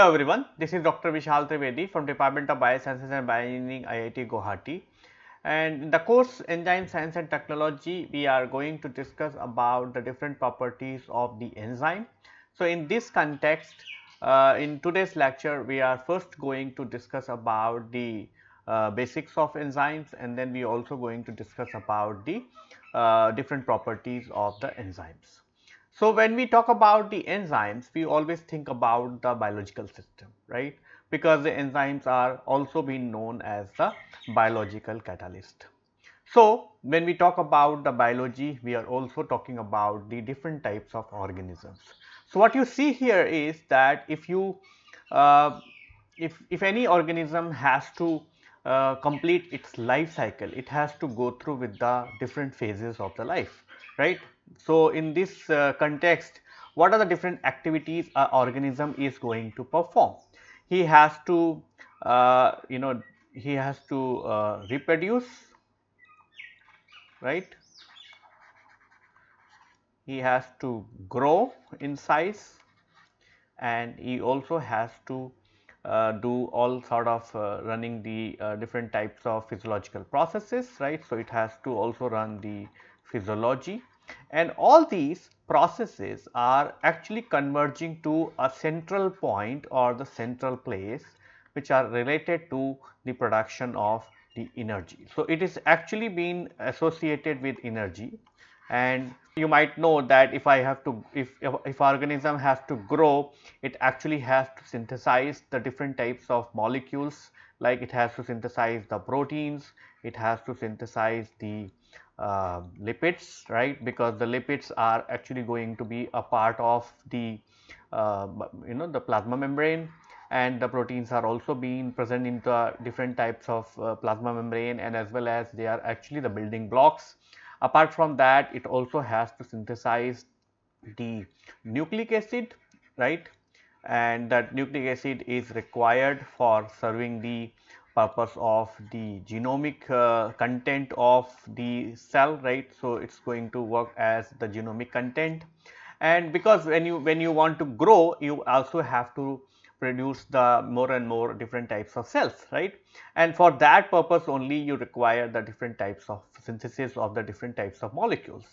Hello everyone, this is Dr. Vishal Trivedi from Department of Biosciences and Bioengineering IIT Guwahati. And in the course Enzyme Science and Technology, we are going to discuss about the different properties of the enzyme. So in this context, uh, in today's lecture, we are first going to discuss about the uh, basics of enzymes and then we are also going to discuss about the uh, different properties of the enzymes. So, when we talk about the enzymes, we always think about the biological system, right? Because the enzymes are also being known as the biological catalyst. So, when we talk about the biology, we are also talking about the different types of organisms. So, what you see here is that if you, uh, if, if any organism has to uh, complete its life cycle, it has to go through with the different phases of the life, right? So, in this uh, context, what are the different activities an organism is going to perform? He has to, uh, you know, he has to uh, reproduce, right? He has to grow in size and he also has to uh, do all sort of uh, running the uh, different types of physiological processes, right. So, it has to also run the physiology and all these processes are actually converging to a central point or the central place which are related to the production of the energy. So, it is actually being associated with energy and you might know that if I have to if, if, if organism has to grow it actually has to synthesize the different types of molecules like it has to synthesize the proteins, it has to synthesize the uh, lipids right? Because the lipids are actually going to be a part of the uh, you know the plasma membrane. And the proteins are also being present in the different types of uh, plasma membrane. And as well as they are actually the building blocks. Apart from that it also has to synthesize the nucleic acid right? And that nucleic acid is required for serving the purpose of the genomic uh, content of the cell right. So, it is going to work as the genomic content and because when you when you want to grow you also have to produce the more and more different types of cells right and for that purpose only you require the different types of synthesis of the different types of molecules.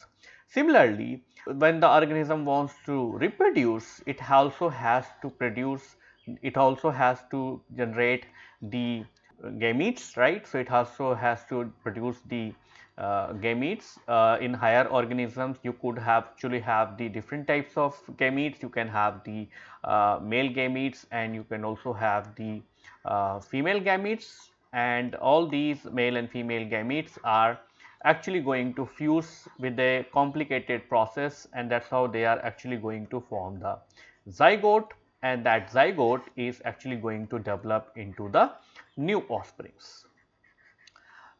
Similarly, when the organism wants to reproduce it also has to produce it also has to generate the gametes right. So, it also has to produce the uh, gametes uh, in higher organisms you could have actually have the different types of gametes you can have the uh, male gametes and you can also have the uh, female gametes and all these male and female gametes are actually going to fuse with a complicated process and that is how they are actually going to form the zygote and that zygote is actually going to develop into the new offsprings.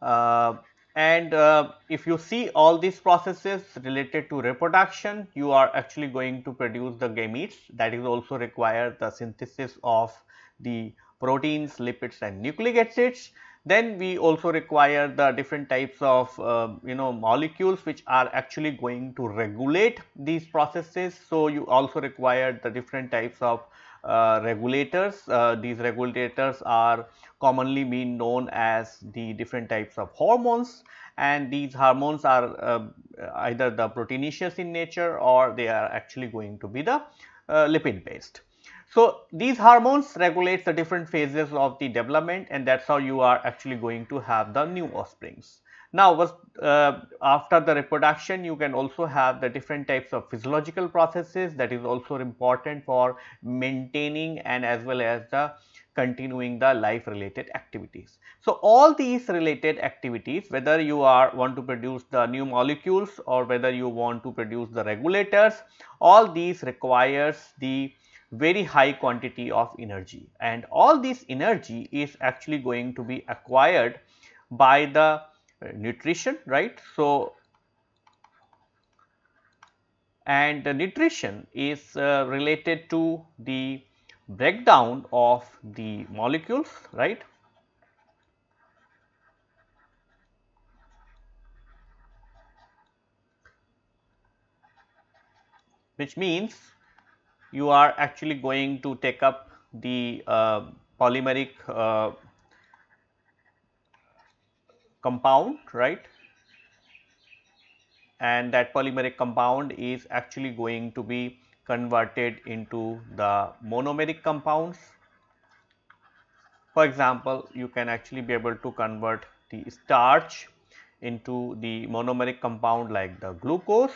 Uh, and uh, if you see all these processes related to reproduction, you are actually going to produce the gametes that is also require the synthesis of the proteins, lipids and nucleic acids. Then we also require the different types of uh, you know molecules which are actually going to regulate these processes. So, you also require the different types of uh, regulators. Uh, these regulators are commonly being known as the different types of hormones and these hormones are uh, either the proteinaceous in nature or they are actually going to be the uh, lipid based. So, these hormones regulate the different phases of the development and that is how you are actually going to have the new offsprings. Now, uh, after the reproduction you can also have the different types of physiological processes that is also important for maintaining and as well as the continuing the life related activities. So, all these related activities whether you are want to produce the new molecules or whether you want to produce the regulators all these requires the very high quantity of energy and all this energy is actually going to be acquired by the nutrition right. So, and the nutrition is uh, related to the breakdown of the molecules right. which means you are actually going to take up the uh, polymeric uh, compound right? And that polymeric compound is actually going to be converted into the monomeric compounds. For example, you can actually be able to convert the starch into the monomeric compound like the glucose.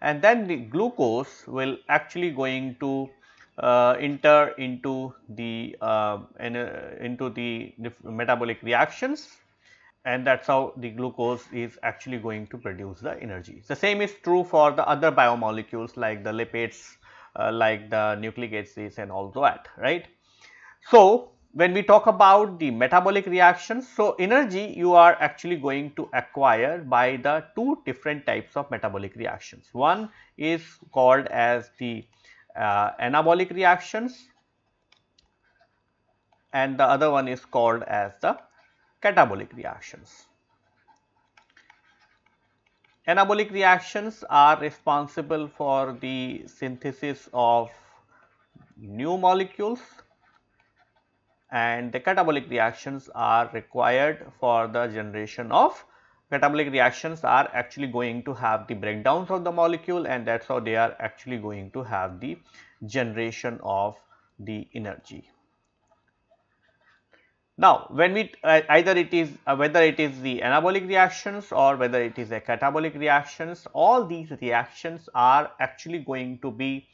And then the glucose will actually going to uh, enter into the uh, in, uh, into the metabolic reactions and that is how the glucose is actually going to produce the energy. The same is true for the other biomolecules like the lipids, uh, like the nucleic acids and all that, right. So, when we talk about the metabolic reactions, so energy you are actually going to acquire by the two different types of metabolic reactions. One is called as the uh, anabolic reactions and the other one is called as the catabolic reactions. Anabolic reactions are responsible for the synthesis of new molecules and the catabolic reactions are required for the generation of catabolic reactions are actually going to have the breakdowns of the molecule and that is how they are actually going to have the generation of the energy. Now, when we uh, either it is uh, whether it is the anabolic reactions or whether it is a catabolic reactions, all these reactions are actually going to be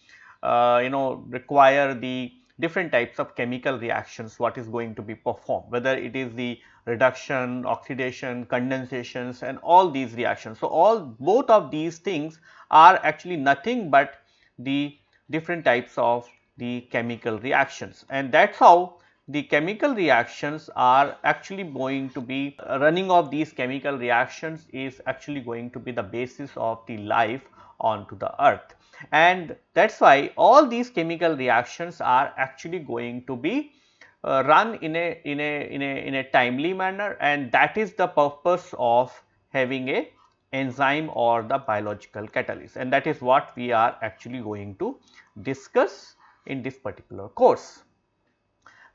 uh, you know require the different types of chemical reactions what is going to be performed whether it is the reduction, oxidation, condensations and all these reactions. So, all both of these things are actually nothing but the different types of the chemical reactions and that is how the chemical reactions are actually going to be uh, running of these chemical reactions is actually going to be the basis of the life onto the earth. And that is why all these chemical reactions are actually going to be uh, run in a in a in a in a timely manner. And that is the purpose of having a enzyme or the biological catalyst. And that is what we are actually going to discuss in this particular course.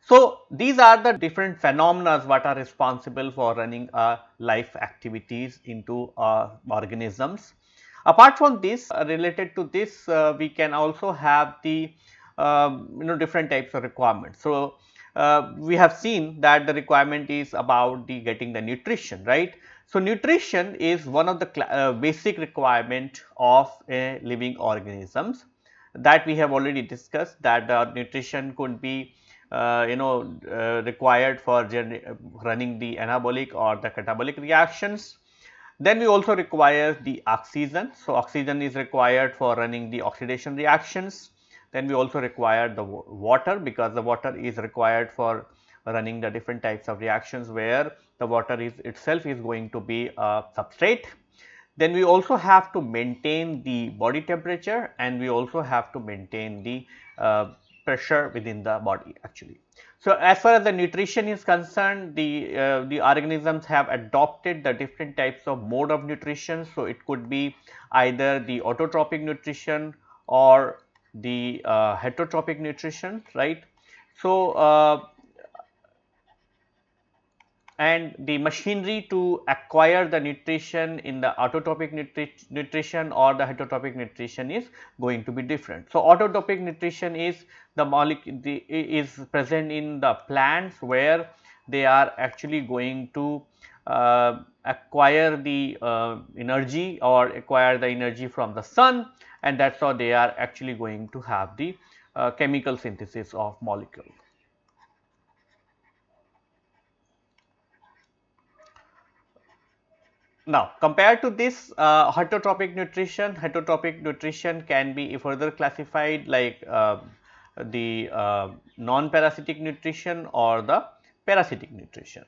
So, these are the different phenomena what are responsible for running uh, life activities into uh, organisms. Apart from this uh, related to this uh, we can also have the um, you know different types of requirements. So, uh, we have seen that the requirement is about the getting the nutrition right. So, nutrition is one of the uh, basic requirement of living organisms that we have already discussed that nutrition could be you know uh, required for running the anabolic or the catabolic reactions. Then we also require the oxygen. So, oxygen is required for running the oxidation reactions. Then we also require the water because the water is required for running the different types of reactions where the water is itself is going to be a substrate. Then we also have to maintain the body temperature and we also have to maintain the uh, pressure within the body actually. So, as far as the nutrition is concerned, the, uh, the organisms have adopted the different types of mode of nutrition. So, it could be either the autotrophic nutrition or the uh, heterotrophic nutrition, right. So, uh, and the machinery to acquire the nutrition in the autotrophic nutri nutrition or the heterotrophic nutrition is going to be different. So, autotrophic nutrition is the molecule is present in the plants where they are actually going to uh, acquire the uh, energy or acquire the energy from the sun and that is how they are actually going to have the uh, chemical synthesis of molecules. Now, compared to this uh, heterotrophic nutrition, heterotrophic nutrition can be further classified like uh, the uh, non-parasitic nutrition or the parasitic nutrition.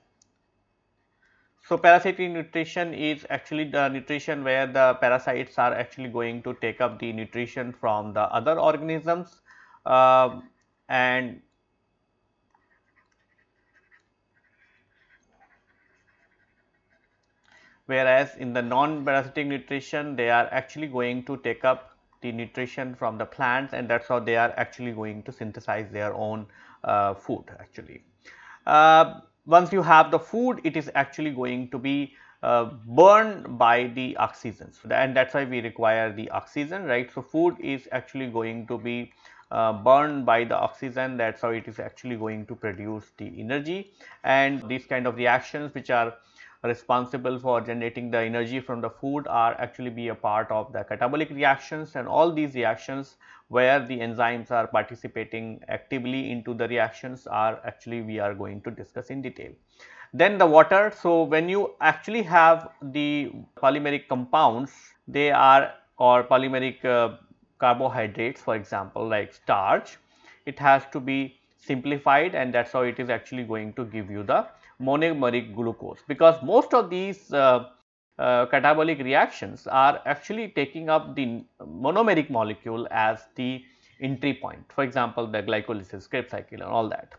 So, parasitic nutrition is actually the nutrition where the parasites are actually going to take up the nutrition from the other organisms uh, and whereas in the non-parasitic nutrition they are actually going to take up the nutrition from the plants and that is how they are actually going to synthesize their own uh, food actually. Uh, once you have the food it is actually going to be uh, burned by the oxygens and that is why we require the oxygen right. So, food is actually going to be uh, burned by the oxygen that is how it is actually going to produce the energy and these kind of reactions which are responsible for generating the energy from the food are actually be a part of the catabolic reactions and all these reactions where the enzymes are participating actively into the reactions are actually we are going to discuss in detail. Then the water, so when you actually have the polymeric compounds, they are or polymeric uh, carbohydrates for example like starch, it has to be simplified and that is how it is actually going to give you the monomeric glucose. Because most of these uh, uh, catabolic reactions are actually taking up the monomeric molecule as the entry point. For example the glycolysis Krebs cycle and all that.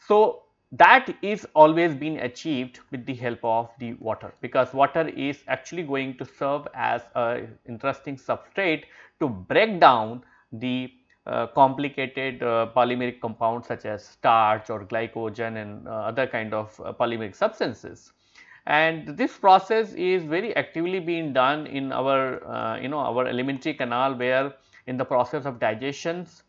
So, that is always been achieved with the help of the water. Because water is actually going to serve as a interesting substrate to break down the uh, complicated uh, polymeric compounds such as starch or glycogen and uh, other kind of uh, polymeric substances. And this process is very actively being done in our uh, you know our alimentary canal where in the process of digestions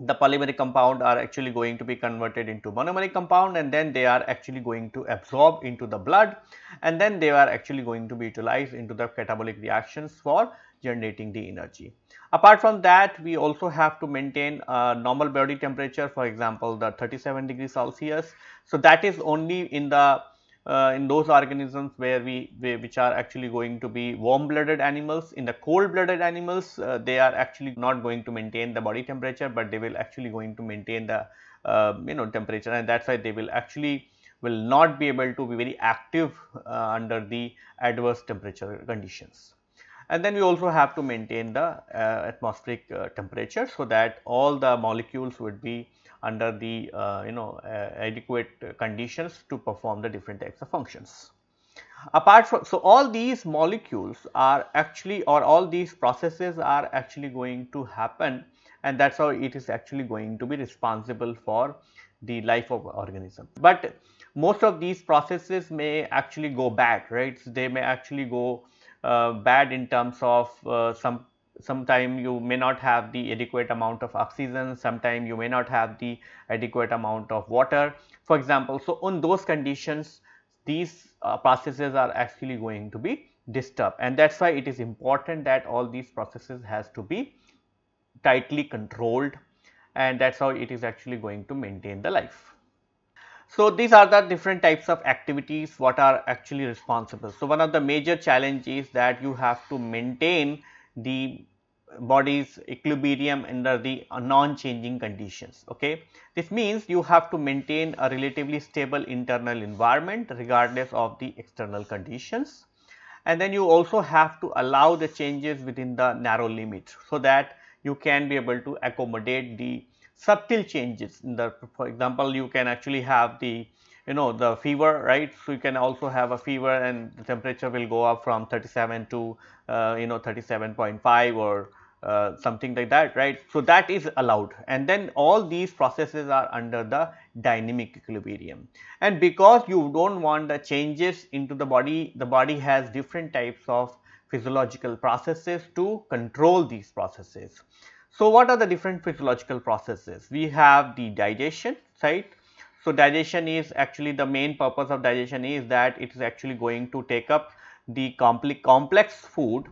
the polymeric compound are actually going to be converted into monomeric compound and then they are actually going to absorb into the blood and then they are actually going to be utilized into the catabolic reactions for generating the energy. Apart from that we also have to maintain a normal body temperature for example the 37 degrees Celsius. So, that is only in the uh, in those organisms where we, we, which are actually going to be warm blooded animals. In the cold blooded animals uh, they are actually not going to maintain the body temperature but they will actually going to maintain the uh, you know temperature. And that is why they will actually will not be able to be very active uh, under the adverse temperature conditions and then we also have to maintain the uh, atmospheric uh, temperature so that all the molecules would be under the uh, you know uh, adequate conditions to perform the different types of functions. Apart from so all these molecules are actually or all these processes are actually going to happen and that is how it is actually going to be responsible for the life of organism. But most of these processes may actually go bad right, so they may actually go bad in terms of uh, some sometime you may not have the adequate amount of oxygen, sometime you may not have the adequate amount of water for example. So, on those conditions these uh, processes are actually going to be disturbed and that is why it is important that all these processes has to be tightly controlled and that is how it is actually going to maintain the life. So, these are the different types of activities what are actually responsible. So, one of the major challenges is that you have to maintain the body's equilibrium under the non-changing conditions. Okay. This means you have to maintain a relatively stable internal environment regardless of the external conditions and then you also have to allow the changes within the narrow limit so that you can be able to accommodate the subtle changes. In the for example you can actually have the you know the fever right? So you can also have a fever and the temperature will go up from 37 to uh, you know 37.5 or uh, something like that right? So that is allowed. And then all these processes are under the dynamic equilibrium. And because you don't want the changes into the body the body has different types of physiological processes to control these processes so, what are the different physiological processes? We have the digestion right. So, digestion is actually the main purpose of digestion is that it is actually going to take up the complex, food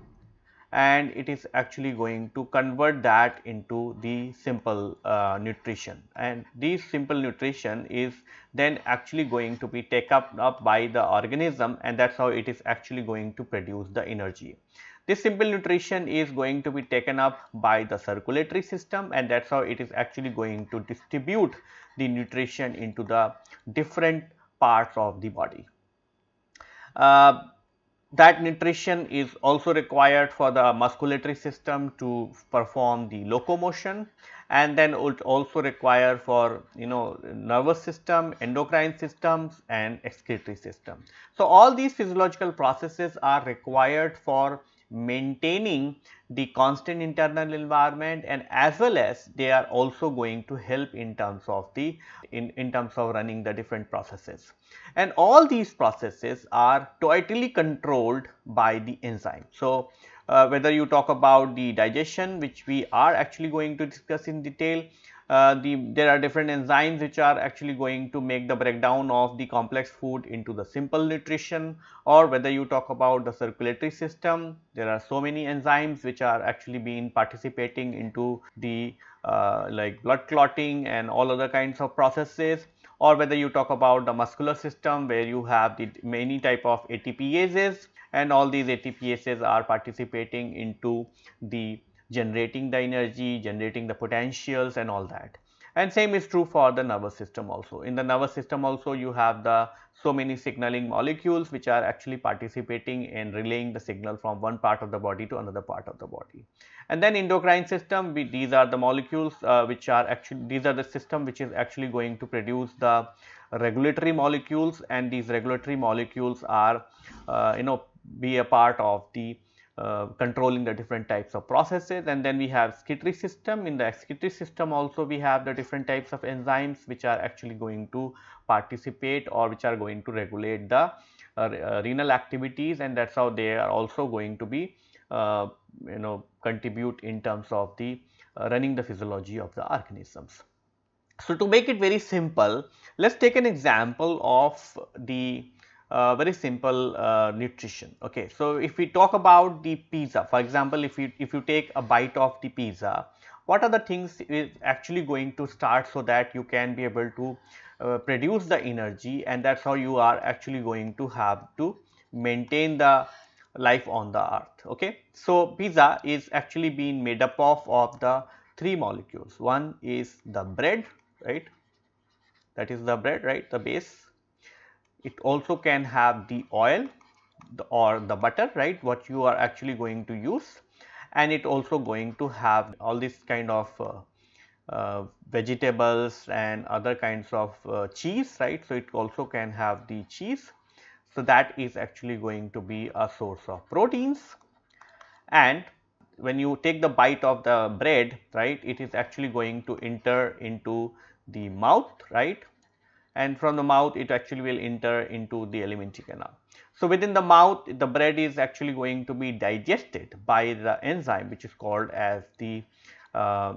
and it is actually going to convert that into the simple uh, nutrition and this simple nutrition is then actually going to be taken up, up by the organism and that is how it is actually going to produce the energy. This simple nutrition is going to be taken up by the circulatory system and that is how it is actually going to distribute the nutrition into the different parts of the body. Uh, that nutrition is also required for the musculatory system to perform the locomotion and then it also require for you know nervous system, endocrine systems and excretory system. So, all these physiological processes are required for maintaining the constant internal environment and as well as they are also going to help in terms of the in, in terms of running the different processes. And all these processes are totally controlled by the enzyme. So, uh, whether you talk about the digestion which we are actually going to discuss in detail the, there are different enzymes which are actually going to make the breakdown of the complex food into the simple nutrition or whether you talk about the circulatory system, there are so many enzymes which are actually being participating into the uh, like blood clotting and all other kinds of processes or whether you talk about the muscular system where you have the many type of ATPases and all these ATPases are participating into the generating the energy, generating the potentials and all that. And same is true for the nervous system also. In the nervous system also you have the so many signaling molecules which are actually participating in relaying the signal from one part of the body to another part of the body. And then endocrine system we, these are the molecules uh, which are actually these are the system which is actually going to produce the regulatory molecules and these regulatory molecules are uh, you know be a part of the uh, controlling the different types of processes and then we have excretory system. In the excretory system also we have the different types of enzymes which are actually going to participate or which are going to regulate the uh, uh, renal activities and that is how they are also going to be uh, you know contribute in terms of the uh, running the physiology of the organisms. So, to make it very simple, let us take an example of the uh, very simple uh, nutrition. Okay, so if we talk about the pizza, for example, if you if you take a bite of the pizza, what are the things is actually going to start so that you can be able to uh, produce the energy and that's how you are actually going to have to maintain the life on the earth. Okay so pizza is actually being made up of of the three molecules. One is the bread right? That is the bread right? The base it also can have the oil or the butter right what you are actually going to use and it also going to have all this kind of uh, uh, vegetables and other kinds of uh, cheese right. So, it also can have the cheese. So, that is actually going to be a source of proteins and when you take the bite of the bread right it is actually going to enter into the mouth right and from the mouth it actually will enter into the alimentary canal. So, within the mouth the bread is actually going to be digested by the enzyme which is called as the uh,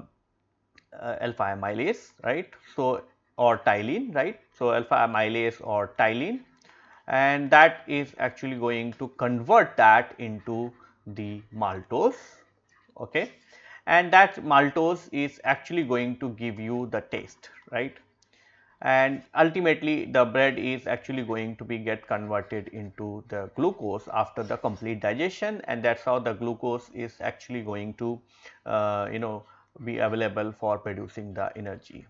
uh, alpha amylase right. So, or ptyalin right. So, alpha amylase or ptyalin and that is actually going to convert that into the maltose okay and that maltose is actually going to give you the taste right and ultimately the bread is actually going to be get converted into the glucose after the complete digestion and that is how the glucose is actually going to uh, you know be available for producing the energy.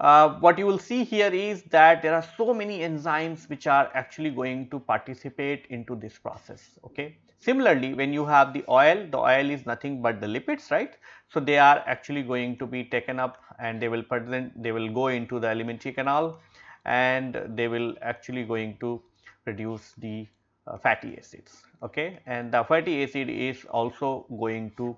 Uh, what you will see here is that there are so many enzymes which are actually going to participate into this process. Okay. Similarly, when you have the oil, the oil is nothing but the lipids, right. So, they are actually going to be taken up and they will present, they will go into the alimentary canal and they will actually going to produce the uh, fatty acids, okay. And the fatty acid is also going to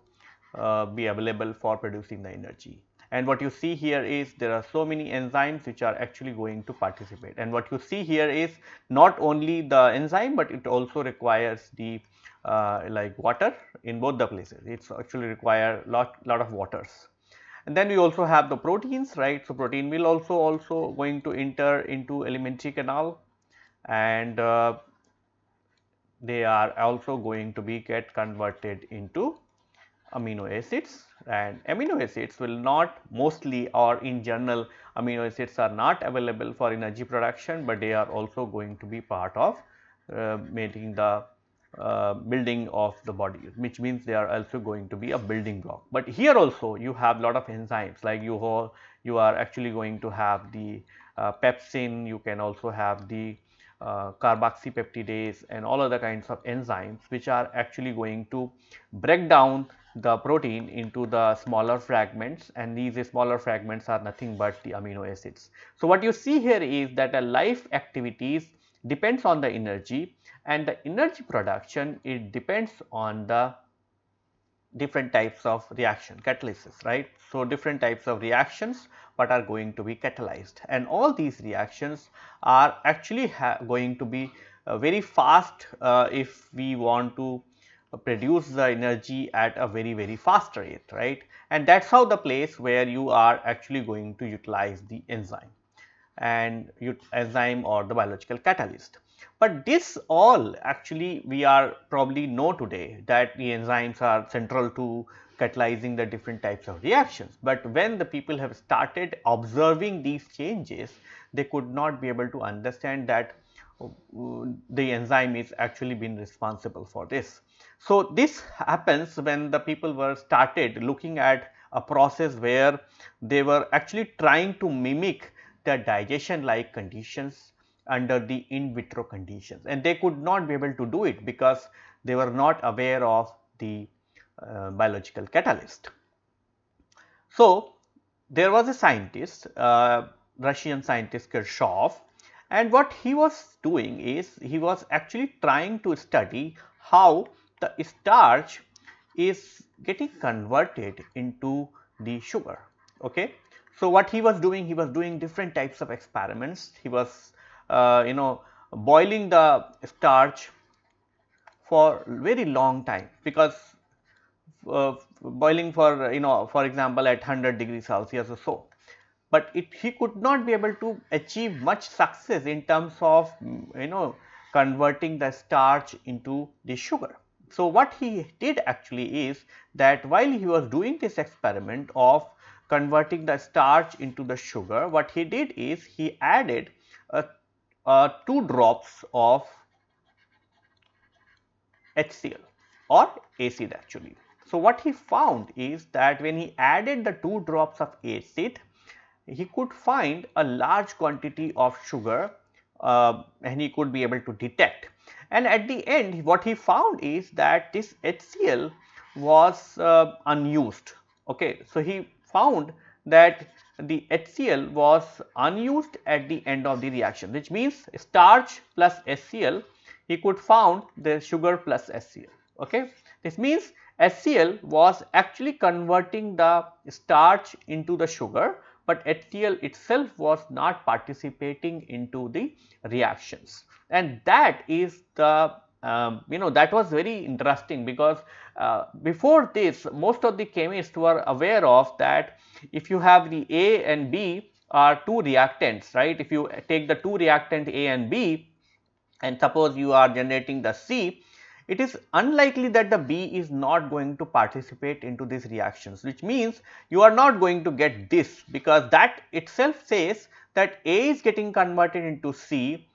uh, be available for producing the energy and what you see here is there are so many enzymes which are actually going to participate and what you see here is not only the enzyme but it also requires the uh, like water in both the places. It's actually require lot lot of waters. And then we also have the proteins right? So protein will also also going to enter into alimentary canal. And uh, they are also going to be get converted into amino acids. And amino acids will not mostly or in general amino acids are not available for energy production, but they are also going to be part of uh, making the uh, building of the body which means they are also going to be a building block. But here also you have a lot of enzymes like you, you are actually going to have the uh, pepsin, you can also have the uh, carboxypeptidase and all other kinds of enzymes which are actually going to break down the protein into the smaller fragments and these smaller fragments are nothing but the amino acids. So, what you see here is that a life activities depends on the energy and the energy production it depends on the different types of reaction catalysis right. So, different types of reactions what are going to be catalyzed and all these reactions are actually going to be uh, very fast uh, if we want to produce the energy at a very very fast rate right and that is how the place where you are actually going to utilize the enzyme and enzyme or the biological catalyst. But this all actually we are probably know today that the enzymes are central to catalyzing the different types of reactions. But when the people have started observing these changes, they could not be able to understand that uh, the enzyme is actually been responsible for this. So, this happens when the people were started looking at a process where they were actually trying to mimic the digestion like conditions under the in vitro conditions and they could not be able to do it because they were not aware of the uh, biological catalyst. So, there was a scientist, uh, Russian scientist Kirchhoff and what he was doing is he was actually trying to study how the starch is getting converted into the sugar. Okay. So, what he was doing, he was doing different types of experiments. He was, you know, boiling the starch for very long time because uh, boiling for, you know, for example, at 100 degrees Celsius or so. But it, he could not be able to achieve much success in terms of, you know, converting the starch into the sugar. So, what he did actually is that while he was doing this experiment of converting the starch into the sugar, what he did is he added a 2 drops of HCl or acid actually. So, what he found is that when he added the 2 drops of acid, he could find a large quantity of sugar uh, and he could be able to detect and at the end what he found is that this HCl was uh, unused. Okay. So, he found that the HCl was unused at the end of the reaction which means starch plus HCl he could found the sugar plus HCl. Okay. This means HCl was actually converting the starch into the sugar, but HCl itself was not participating into the reactions and that is the um, you know that was very interesting because uh, before this most of the chemists were aware of that if you have the A and B are two reactants right? If you take the two reactant A and B and suppose you are generating the C it is unlikely that the B is not going to participate into these reactions which means you are not going to get this because that itself says that A is getting converted into C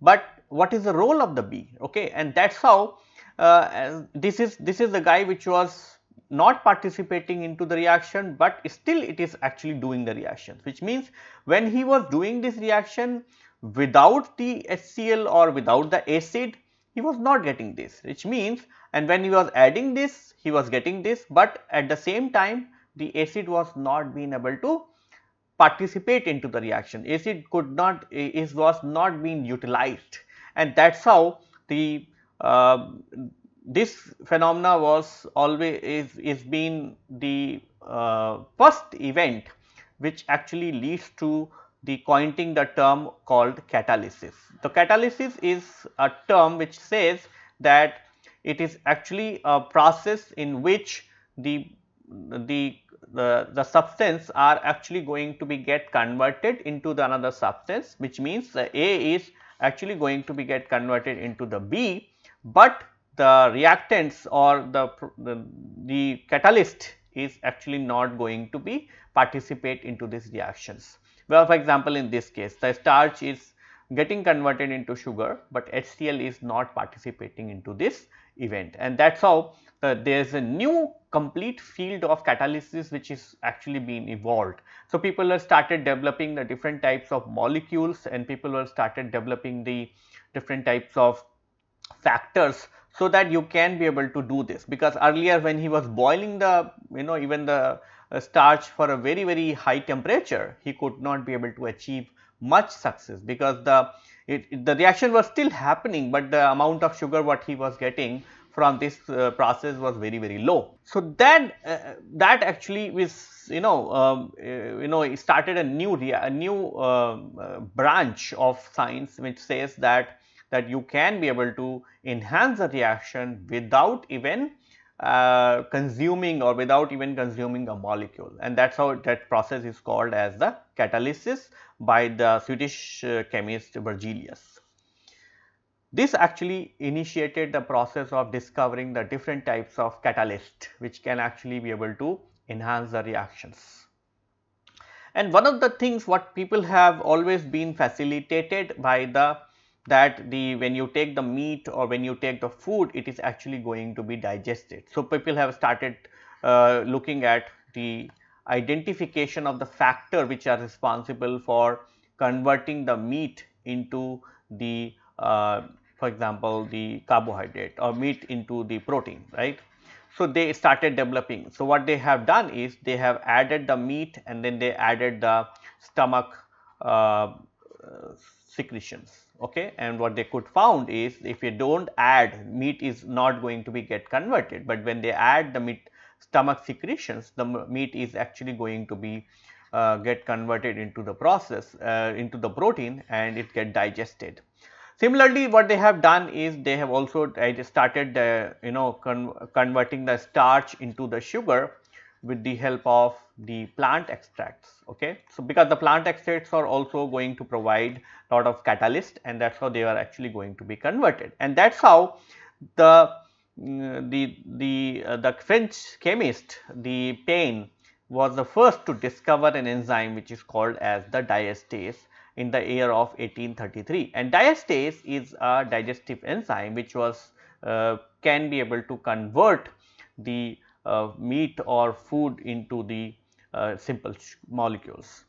but what is the role of the B okay and that is how uh, this is this is the guy which was not participating into the reaction, but still it is actually doing the reaction which means when he was doing this reaction without the HCl or without the acid he was not getting this which means and when he was adding this he was getting this, but at the same time the acid was not being able to participate into the reaction. Acid could not is was not being utilized and that is how the uh, this phenomena was always is, is been the uh, first event which actually leads to the coining the term called catalysis. The catalysis is a term which says that it is actually a process in which the the the, the substance are actually going to be get converted into the another substance which means the A is actually going to be get converted into the B, but the reactants or the, the, the catalyst is actually not going to be participate into these reactions. Well, for example, in this case the starch is getting converted into sugar, but HCl is not participating into this event and that is how uh, there is a new complete field of catalysis which is actually being evolved. So, people have started developing the different types of molecules and people have started developing the different types of factors so that you can be able to do this because earlier when he was boiling the you know even the uh, starch for a very very high temperature he could not be able to achieve much success because the it, the reaction was still happening, but the amount of sugar what he was getting from this uh, process was very very low. So that uh, that actually was you know um, uh, you know started a new a new um, uh, branch of science which says that that you can be able to enhance the reaction without even uh, consuming or without even consuming a molecule and that is how that process is called as the catalysis by the Swedish uh, chemist Berzelius. This actually initiated the process of discovering the different types of catalyst which can actually be able to enhance the reactions. And one of the things what people have always been facilitated by the that the when you take the meat or when you take the food it is actually going to be digested. So, people have started uh, looking at the identification of the factor which are responsible for converting the meat into the uh, for example the carbohydrate or meat into the protein right. So, they started developing. So, what they have done is they have added the meat and then they added the stomach uh, secretions okay and what they could found is if you don't add meat is not going to be get converted but when they add the meat stomach secretions the meat is actually going to be uh, get converted into the process uh, into the protein and it get digested similarly what they have done is they have also started the you know con converting the starch into the sugar with the help of the plant extracts okay? So because the plant extracts are also going to provide lot of catalyst and that's how they are actually going to be converted. And that's how the mm, the the uh, the french chemist the Payen was the first to discover an enzyme which is called as the diastase in the year of 1833 and diastase is a digestive enzyme which was uh, can be able to convert the uh, meat or food into the uh, simple molecules.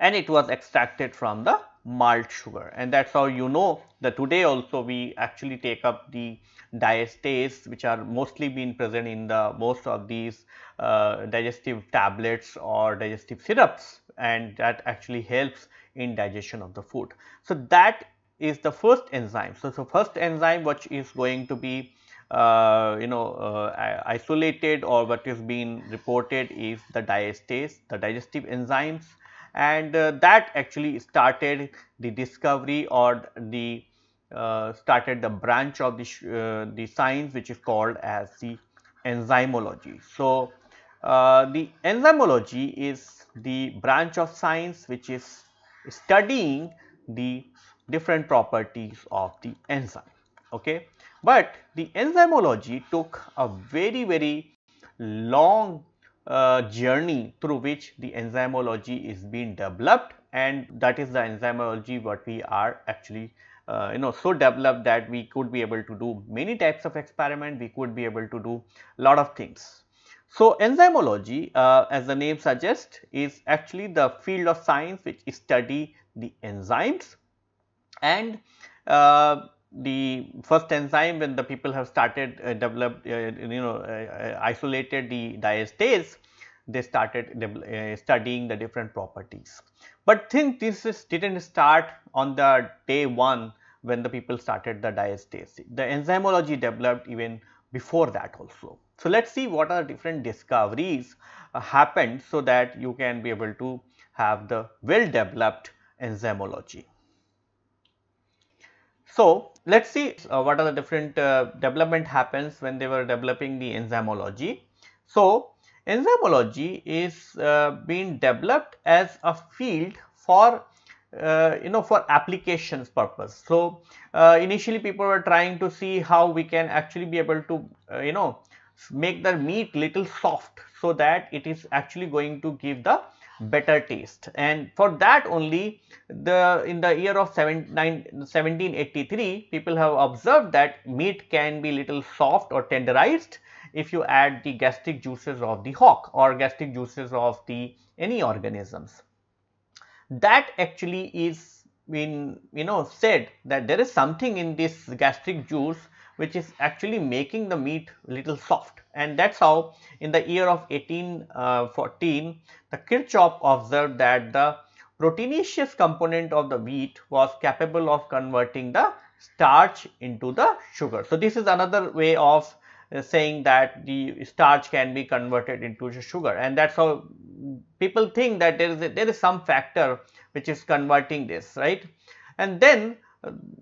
And it was extracted from the malt sugar. And that is how you know that today also we actually take up the diastase which are mostly being present in the most of these uh, digestive tablets or digestive syrups. And that actually helps in digestion of the food. So, that is the first enzyme. So, so first enzyme which is going to be uh, you know uh, isolated or what is being reported is the diastase, the digestive enzymes and uh, that actually started the discovery or the uh, started the branch of the, uh, the science which is called as the enzymology. So, uh, the enzymology is the branch of science which is studying the different properties of the enzyme. Okay. But the enzymology took a very very long uh, journey through which the enzymology is being developed and that is the enzymology what we are actually uh, you know so developed that we could be able to do many types of experiment we could be able to do lot of things. So, enzymology uh, as the name suggests is actually the field of science which study the enzymes and uh, the first enzyme when the people have started uh, developed uh, you know uh, uh isolated the diastase they started studying the different properties. But think this is didn't start on the day 1 when the people started the diastase. The enzymology developed even before that also. So, let us see what are different discoveries uh, happened so that you can be able to have the well developed enzymology. So, let us see uh, what are the different uh, development happens when they were developing the enzymology. So, enzymology is uh, being developed as a field for uh, you know for applications purpose. So, uh, initially people were trying to see how we can actually be able to uh, you know make the meat little soft so that it is actually going to give the better taste. And for that only the in the year of 1783 people have observed that meat can be little soft or tenderized if you add the gastric juices of the hawk or gastric juices of the any organisms. That actually is been you know said that there is something in this gastric juice which is actually making the meat little soft and that is how in the year of 1814 uh, the Kirchhoff observed that the proteinaceous component of the wheat was capable of converting the starch into the sugar. So, this is another way of uh, saying that the starch can be converted into sugar and that is how people think that there is a, there is some factor which is converting this right. And then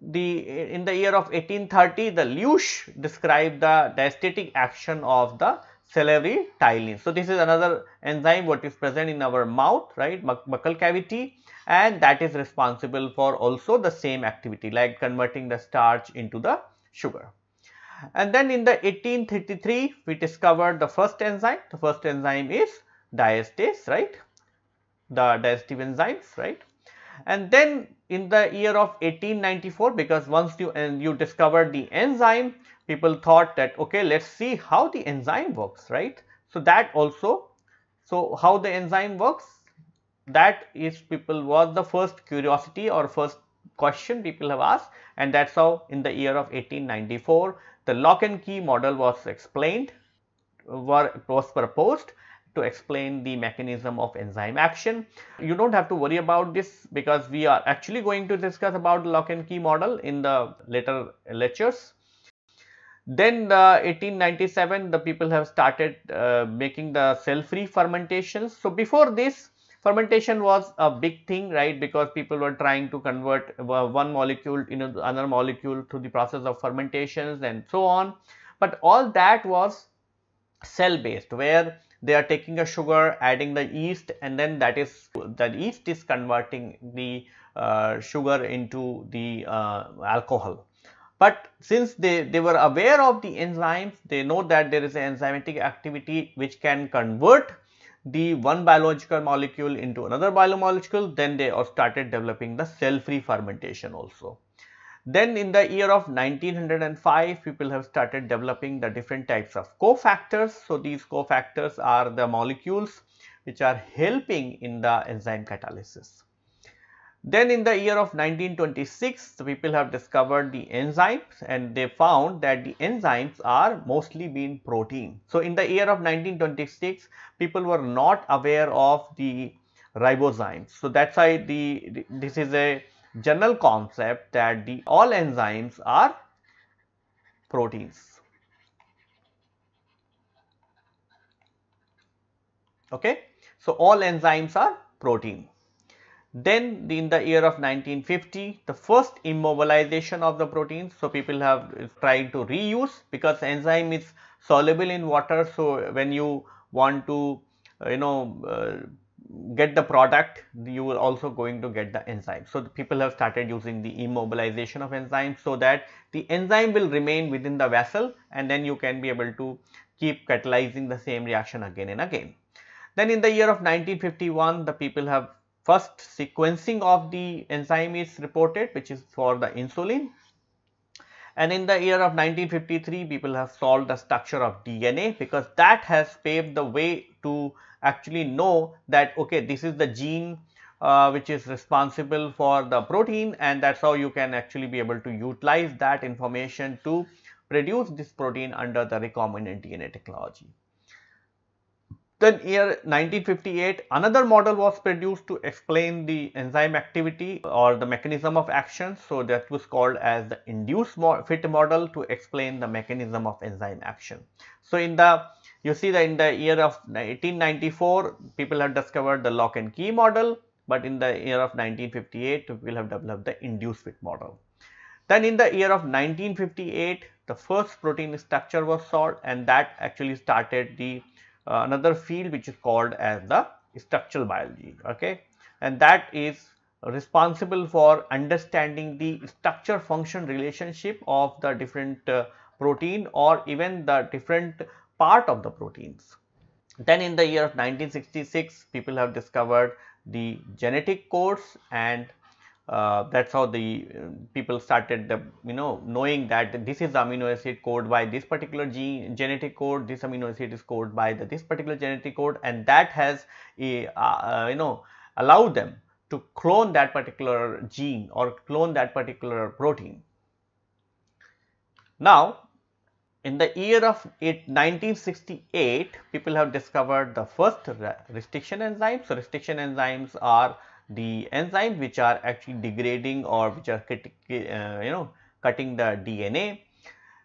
the in the year of 1830 the Leuchs described the diastatic action of the salivary ptyalin. So, this is another enzyme what is present in our mouth right buccal cavity and that is responsible for also the same activity like converting the starch into the sugar. And then in the 1833 we discovered the first enzyme, the first enzyme is diastase right, the digestive enzymes right. And then in the year of 1894 because once you and you discovered the enzyme people thought that okay let us see how the enzyme works right. So, that also so how the enzyme works that is people was the first curiosity or first question people have asked and that is how in the year of 1894 the lock and key model was explained were, was proposed to explain the mechanism of enzyme action. You do not have to worry about this because we are actually going to discuss about lock and key model in the later lectures. Then the 1897 the people have started uh, making the cell free fermentations. So, before this fermentation was a big thing right because people were trying to convert one molecule into another molecule through the process of fermentations and so on. But all that was cell based where they are taking a sugar adding the yeast and then that is the yeast is converting the uh, sugar into the uh, alcohol but since they, they were aware of the enzymes, they know that there is an enzymatic activity which can convert the one biological molecule into another biomolecule, then they started developing the cell-free fermentation also. Then in the year of 1905, people have started developing the different types of cofactors. So, these cofactors are the molecules which are helping in the enzyme catalysis. Then in the year of 1926, the people have discovered the enzymes and they found that the enzymes are mostly being protein. So, in the year of 1926, people were not aware of the ribozymes. So, that is why the this is a general concept that the all enzymes are proteins. Okay. So, all enzymes are protein. Then in the year of 1950, the first immobilization of the proteins. So, people have tried to reuse because enzyme is soluble in water. So, when you want to you know uh, get the product, you are also going to get the enzyme. So, the people have started using the immobilization of enzymes so that the enzyme will remain within the vessel and then you can be able to keep catalyzing the same reaction again and again. Then in the year of 1951, the people have first sequencing of the enzyme is reported which is for the insulin and in the year of 1953 people have solved the structure of DNA because that has paved the way to actually know that okay this is the gene uh, which is responsible for the protein and that is how you can actually be able to utilize that information to produce this protein under the recombinant DNA technology. Then year 1958 another model was produced to explain the enzyme activity or the mechanism of action. So, that was called as the induced fit model to explain the mechanism of enzyme action. So, in the you see that in the year of 1894 people have discovered the lock and key model, but in the year of 1958 people have developed the induced fit model. Then in the year of 1958 the first protein structure was solved and that actually started the uh, another field which is called as the structural biology okay and that is responsible for understanding the structure function relationship of the different uh, protein or even the different part of the proteins. Then in the year of 1966 people have discovered the genetic codes and uh, that is how the uh, people started the you know knowing that this is amino acid code by this particular gene genetic code this amino acid is coded by the, this particular genetic code and that has a, uh, you know allowed them to clone that particular gene or clone that particular protein. Now in the year of 1968 people have discovered the first restriction enzymes. So, restriction enzymes are the enzymes which are actually degrading or which are uh, you know cutting the DNA.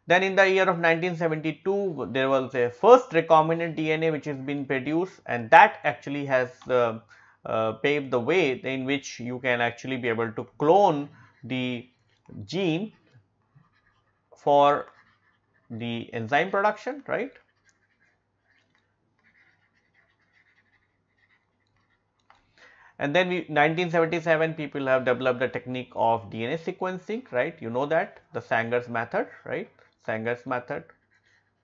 Then in the year of 1972 there was a first recombinant DNA which has been produced and that actually has uh, uh, paved the way in which you can actually be able to clone the gene for the enzyme production right? And then we 1977 people have developed the technique of DNA sequencing right? You know that? The Sanger's method right? Sanger's method.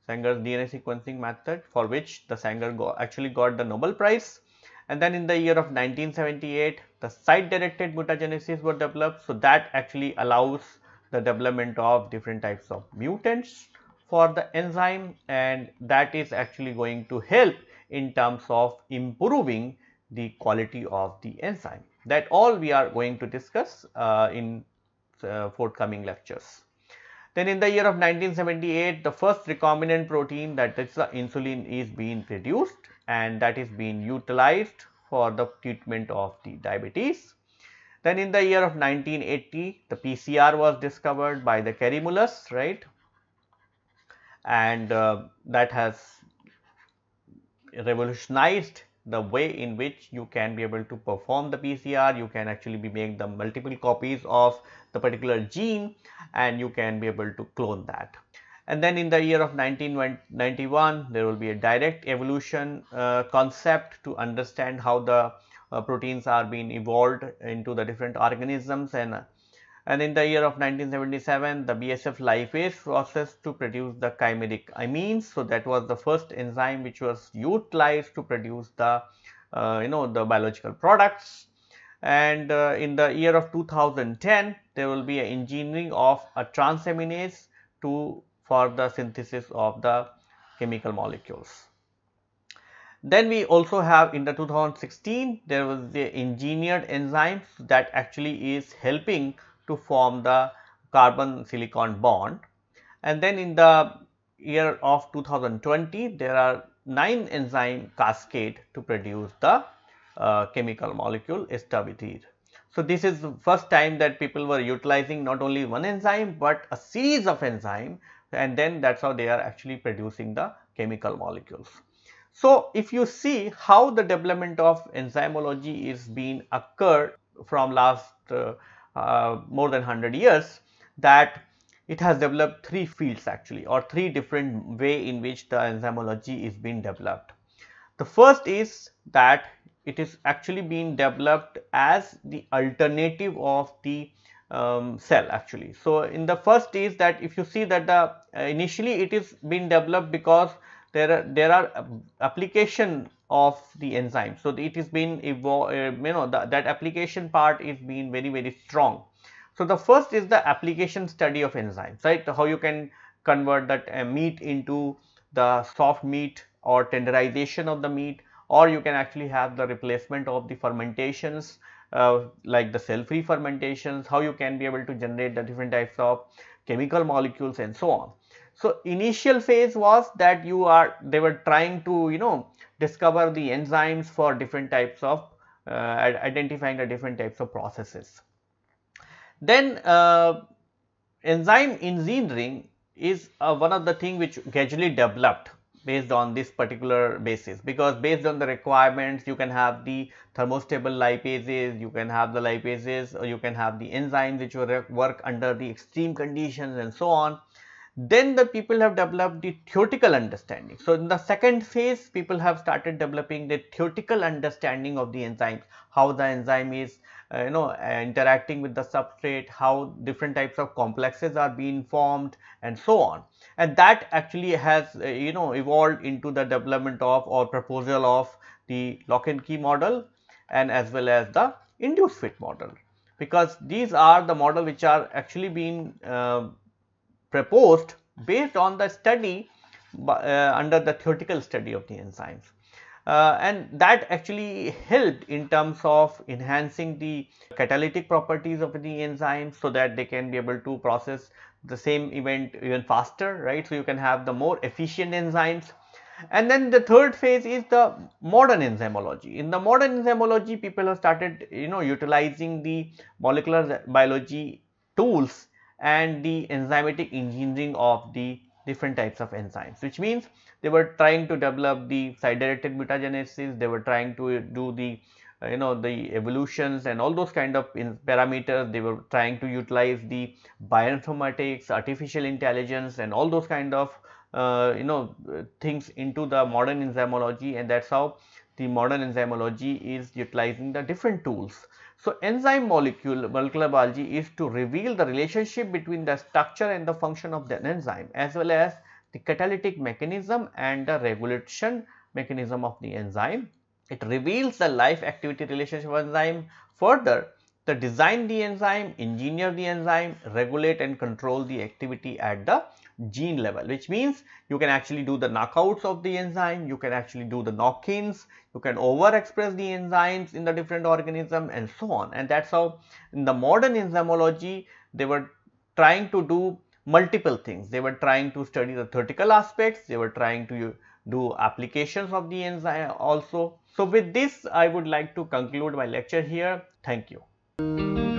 Sanger's DNA sequencing method for which the Sanger go, actually got the Nobel Prize. And then in the year of 1978 the site directed mutagenesis were developed. So that actually allows the development of different types of mutants for the enzyme and that is actually going to help in terms of improving the quality of the enzyme. That all we are going to discuss uh, in uh, forthcoming lectures. Then in the year of 1978, the first recombinant protein that is the insulin is being produced and that is being utilized for the treatment of the diabetes. Then in the year of 1980, the PCR was discovered by the Kary-Mullis, right? And uh, that has revolutionized the way in which you can be able to perform the PCR, you can actually be make the multiple copies of the particular gene and you can be able to clone that. And then in the year of 1991, there will be a direct evolution uh, concept to understand how the uh, proteins are being evolved into the different organisms and and in the year of 1977 the BASF lipase process to produce the chimeric amines. So, that was the first enzyme which was utilized to produce the uh, you know the biological products and uh, in the year of 2010 there will be an engineering of a transaminase to for the synthesis of the chemical molecules. Then we also have in the 2016 there was the engineered enzymes that actually is helping to form the carbon silicon bond and then in the year of 2020 there are 9 enzyme cascade to produce the uh, chemical molecule islatravir. So, this is the first time that people were utilizing not only one enzyme, but a series of enzyme and then that is how they are actually producing the chemical molecules. So, if you see how the development of enzymology is being occurred from last uh, uh, more than 100 years that it has developed three fields actually or three different way in which the enzymology is being developed. The first is that it is actually being developed as the alternative of the um, cell actually. So, in the first is that if you see that the uh, initially it is being developed because there are there are application of the enzyme. So, it being evolved, uh, you know the, that application part is being very very strong. So, the first is the application study of enzymes right how you can convert that uh, meat into the soft meat or tenderization of the meat or you can actually have the replacement of the fermentations uh, like the cell free fermentations, how you can be able to generate the different types of chemical molecules and so on. So, initial phase was that you are they were trying to you know discover the enzymes for different types of uh, identifying the different types of processes. Then uh, enzyme engineering is uh, one of the thing which gradually developed based on this particular basis because based on the requirements you can have the thermostable lipases, you can have the lipases or you can have the enzymes which work under the extreme conditions and so on. Then the people have developed the theoretical understanding. So, in the second phase people have started developing the theoretical understanding of the enzymes, how the enzyme is uh, you know uh, interacting with the substrate, how different types of complexes are being formed and so on. And that actually has uh, you know evolved into the development of or proposal of the lock and key model and as well as the induced fit model because these are the model which are actually being uh, proposed based on the study uh, under the theoretical study of the enzymes. Uh, and that actually helped in terms of enhancing the catalytic properties of the enzymes so that they can be able to process the same event even faster right. So, you can have the more efficient enzymes And then the third phase is the modern enzymology. In the modern enzymology, people have started, you know, utilizing the molecular biology tools and the enzymatic engineering of the different types of enzymes, which means they were trying to develop the site directed mutagenesis, they were trying to do the uh, you know the evolutions and all those kind of parameters. They were trying to utilize the bioinformatics artificial intelligence and all those kind of Uh, you know things into the modern enzymology and that's how the modern enzymology is utilizing the different tools so enzyme molecule molecular biology is to reveal the relationship between the structure and the function of the enzyme as well as the catalytic mechanism and the regulation mechanism of the enzyme it reveals the life activity relationship of enzyme. Further, the design the enzyme, engineer the enzyme, regulate and control the activity at the gene level which means you can actually do the knockouts of the enzyme, you can actually do the knock-ins, you can overexpress the enzymes in the different organism and so on and that is how in the modern enzymology they were trying to do multiple things. They were trying to study the theoretical aspects, they were trying to do applications of the enzyme also. So with this I would like to conclude my lecture here. Thank you.